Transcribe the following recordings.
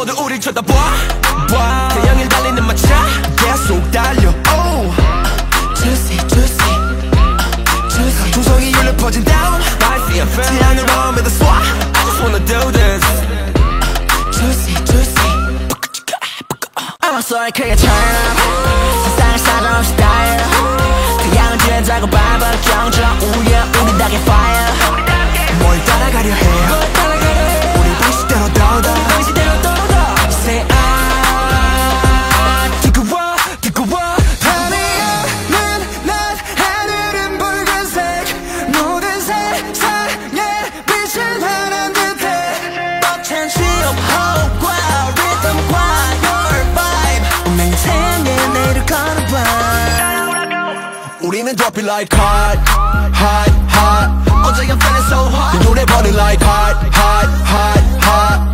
모두 우릴 쳐다봐 봐. 태양을 달리는 마차 계속 달려 oh. Juicy juicy juicy 중성이 울려 퍼진 down 태양으로 믿어 쏴 I just wanna do this Juicy juicy I'm sorry 크게 turn up 밤 우리는 drop it like hot hot hot 어제 I'm feeling so hot 이 노래 버린 like hot hot hot hot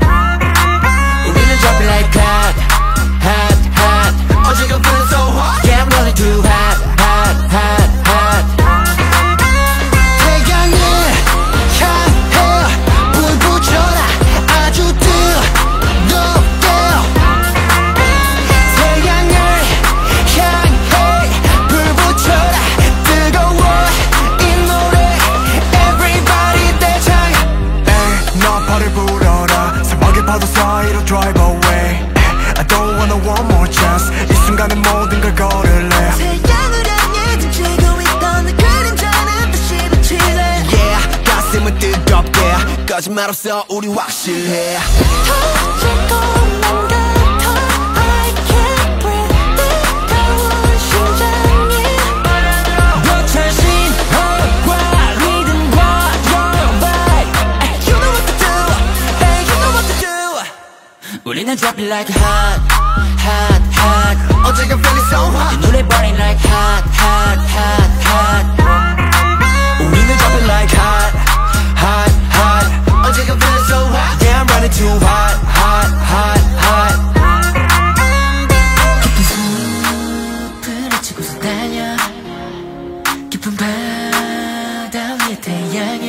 One more chance 이 순간에 모든 걸 걸을래 태양을 향해 등지고 있던 내 그림자는 다시 비치네 yeah 가슴은 뜨겁게 거짓말 없어 우리 확실해 터질 것만 같아 I can't breathe 뜨거운 심장이 벅찬 신호과 리듬과 your vibe You know what to do Hey you know what to do 우리는 drop it like hot hot hot 어제가 feeling so hot 이 노래 burning like hot hot hot hot 우리는 drop it like hot hot hot 어제가 feeling so hot yeah I'm running too hot hot hot hot 숲을 헤치고서 달려 깊은 바다 위에 태양이